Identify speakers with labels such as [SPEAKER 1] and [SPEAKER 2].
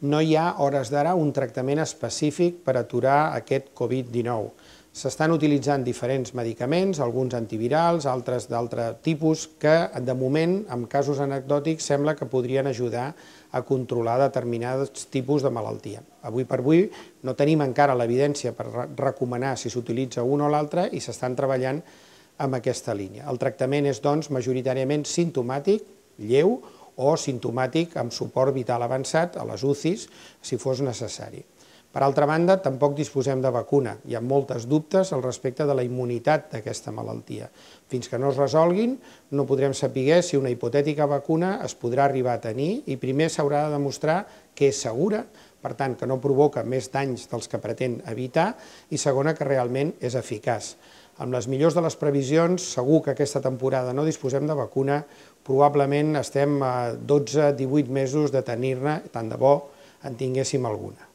[SPEAKER 1] no hi ha, hores d'ara, un tractament específic per aturar aquest Covid-19. S'estan utilitzant diferents medicaments, alguns antivirals, altres d'altre tipus, que de moment, en casos anecdòtics, sembla que podrien ajudar a controlar determinats tipus de malaltia. Avui per avui no tenim encara l'evidència per recomanar si s'utilitza un o l'altre i s'estan treballant amb aquesta línia. El tractament és, doncs, majoritàriament sintomàtic, lleu, o sintomàtic amb suport vital avançat a les UCIs, si fos necessari. Per altra banda, tampoc disposem de vacuna. Hi ha moltes dubtes al respecte de la immunitat d'aquesta malaltia. Fins que no es resolguin, no podrem saber si una hipotètica vacuna es podrà arribar a tenir i primer s'haurà de demostrar que és segura, per tant, que no provoca més danys dels que pretén evitar, i segona, que realment és eficaç. Amb les millors de les previsions, segur que aquesta temporada no disposem de vacuna, probablement estem a 12-18 mesos de tenir-ne, tant de bo en tinguéssim alguna.